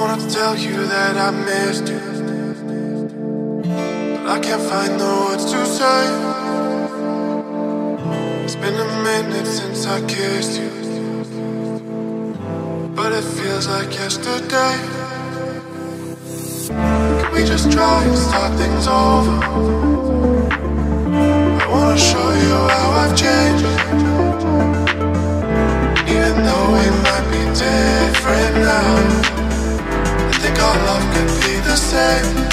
wanna tell you that I missed you. But I can't find the words to say. It's been a minute since I kissed you. But it feels like yesterday. Can we just try and start things over? Same.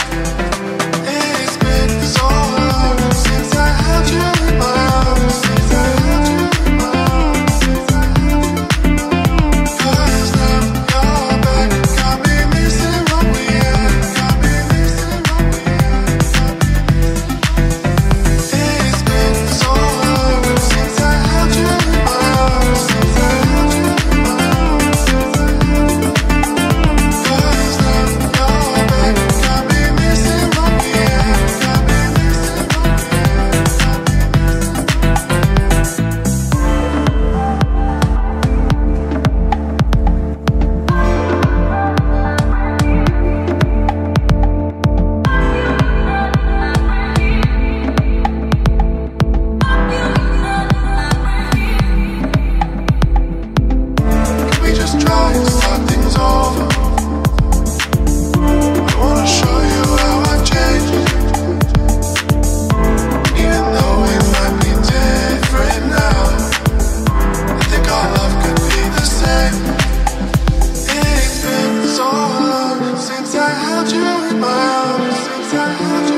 you in my arms since I held you.